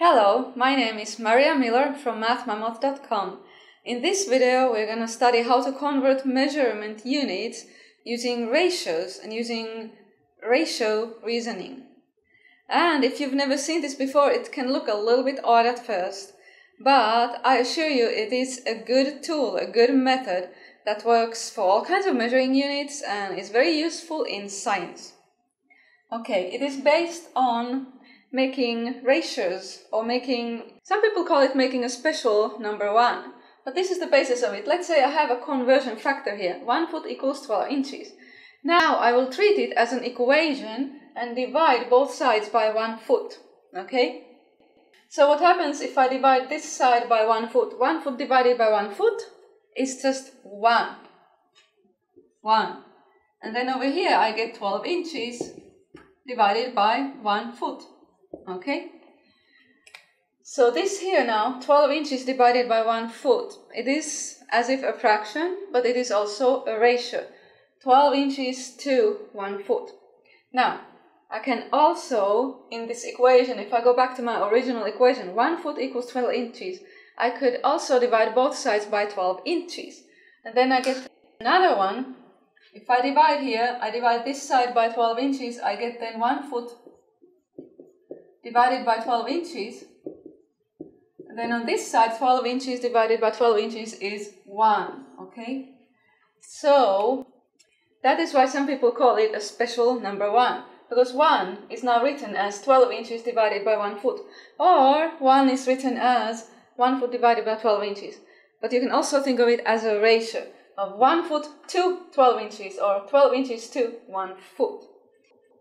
Hello, my name is Maria Miller from mathmammoth.com. In this video, we're going to study how to convert measurement units using ratios and using ratio reasoning. And if you've never seen this before, it can look a little bit odd at first, but I assure you it is a good tool, a good method that works for all kinds of measuring units and is very useful in science. Okay, it is based on making ratios or making, some people call it making a special number one. But this is the basis of it. Let's say I have a conversion factor here. 1 foot equals 12 inches. Now I will treat it as an equation and divide both sides by 1 foot. Okay? So what happens if I divide this side by 1 foot? 1 foot divided by 1 foot is just 1. 1. And then over here I get 12 inches divided by 1 foot. Okay? So this here now, 12 inches divided by 1 foot. It is as if a fraction, but it is also a ratio. 12 inches to 1 foot. Now, I can also, in this equation, if I go back to my original equation, 1 foot equals 12 inches, I could also divide both sides by 12 inches. And then I get another one. If I divide here, I divide this side by 12 inches, I get then 1 foot divided by 12 inches. And then on this side, 12 inches divided by 12 inches is 1, okay? So, that is why some people call it a special number 1. Because 1 is now written as 12 inches divided by 1 foot. Or 1 is written as 1 foot divided by 12 inches. But you can also think of it as a ratio of 1 foot to 12 inches or 12 inches to 1 foot.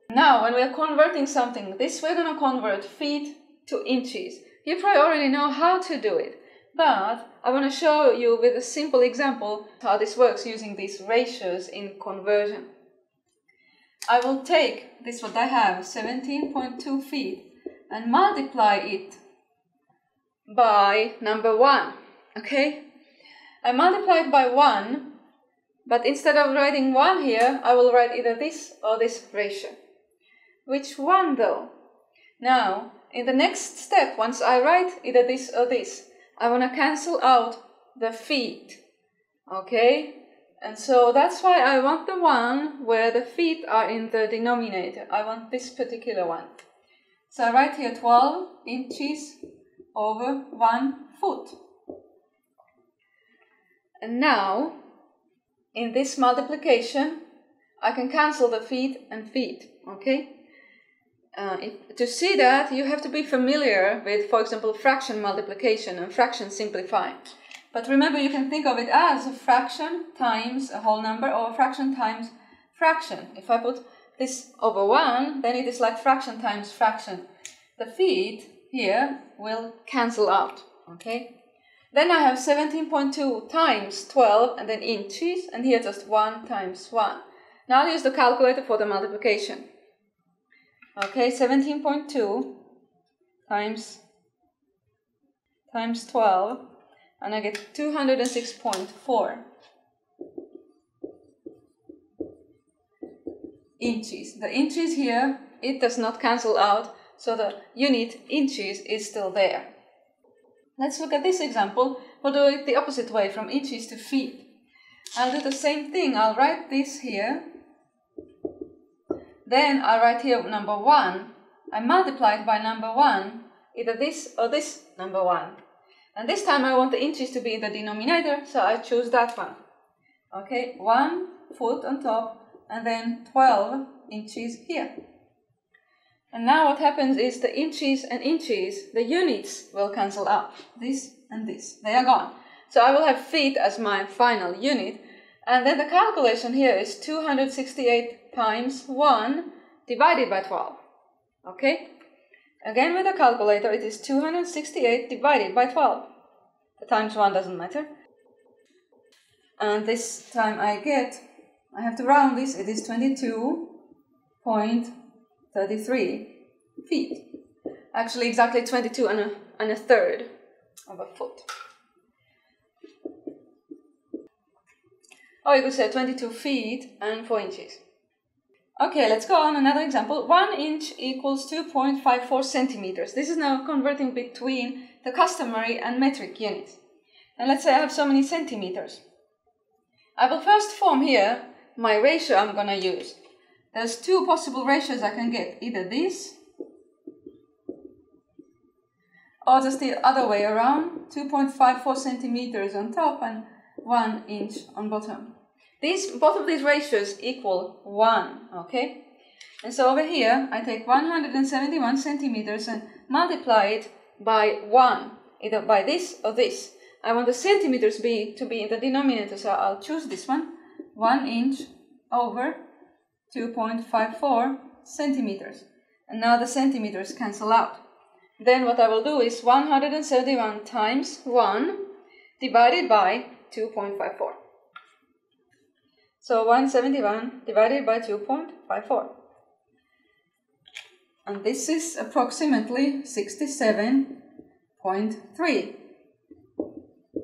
Now, when we are converting something, this we're going to convert feet to inches. You probably already know how to do it, but I want to show you with a simple example how this works using these ratios in conversion. I will take this what I have, 17.2 feet, and multiply it by number 1, okay? I multiply it by 1, but instead of writing 1 here, I will write either this or this ratio. Which one though? Now, in the next step, once I write either this or this, I want to cancel out the feet. Okay? And so that's why I want the one where the feet are in the denominator. I want this particular one. So I write here 12 inches over 1 foot. And now, in this multiplication, I can cancel the feet and feet. Okay? Uh, if, to see that, you have to be familiar with, for example, fraction multiplication and fraction simplifying. But remember, you can think of it as a fraction times a whole number or a fraction times fraction. If I put this over 1, then it is like fraction times fraction. The feet here will cancel out, okay? Then I have 17.2 times 12 and then inches, and here just 1 times 1. Now I'll use the calculator for the multiplication. Okay, 17.2 times times 12 and I get 206.4 inches. The inches here, it does not cancel out, so the unit inches is still there. Let's look at this example. We'll do it the opposite way, from inches to feet. I'll do the same thing. I'll write this here then I write here number 1. I multiply it by number 1, either this or this number 1. And this time I want the inches to be in the denominator, so I choose that one. Okay, 1 foot on top, and then 12 inches here. And now what happens is the inches and inches, the units will cancel out. This and this, they are gone. So I will have feet as my final unit. And then the calculation here is 268 times 1 divided by 12. Okay? Again with the calculator, it is 268 divided by 12. The times 1 doesn't matter. And this time I get, I have to round this, it is 22.33 feet. Actually, exactly 22 and a, and a third of a foot. Or you could say 22 feet and 4 inches. Okay, let's go on another example. One inch equals 2.54 centimeters. This is now converting between the customary and metric units. And let's say I have so many centimeters. I will first form here my ratio I'm gonna use. There's two possible ratios I can get, either this or just the other way around, 2.54 centimeters on top and 1 inch on bottom. These, both of these ratios equal 1, okay? And so over here, I take 171 centimeters and multiply it by 1, either by this or this. I want the centimeters be, to be in the denominator, so I'll choose this one, 1 inch over 2.54 centimeters. And now the centimeters cancel out. Then what I will do is 171 times 1 divided by 2.54. So 171 divided by 2.54. And this is approximately 67.3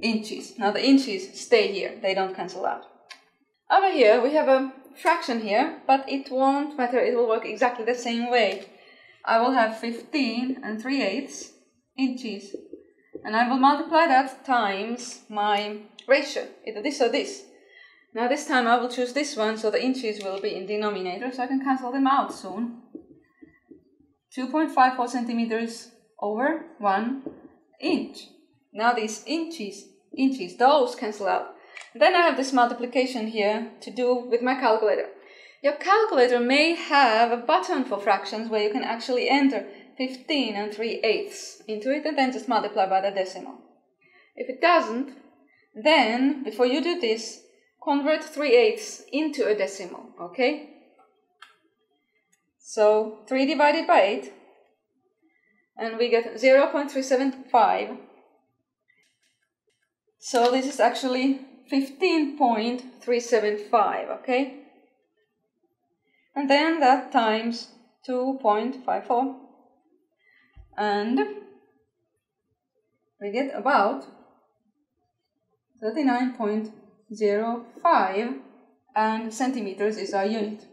inches. Now the inches stay here, they don't cancel out. Over here we have a fraction here, but it won't matter, it will work exactly the same way. I will have 15 and 3 eighths inches. And I will multiply that times my ratio, either this or this. Now this time I will choose this one, so the inches will be in denominator, so I can cancel them out soon. 2.54 centimeters over 1 inch. Now these inches, inches, those cancel out. Then I have this multiplication here to do with my calculator. Your calculator may have a button for fractions where you can actually enter 15 and 3 eighths into it and then just multiply by the decimal. If it doesn't, then before you do this, convert 3 eighths into a decimal, okay? So 3 divided by 8, and we get 0 0.375. So this is actually 15.375, okay? And then that times 2.54. And we get about 39.05 and centimeters is our unit.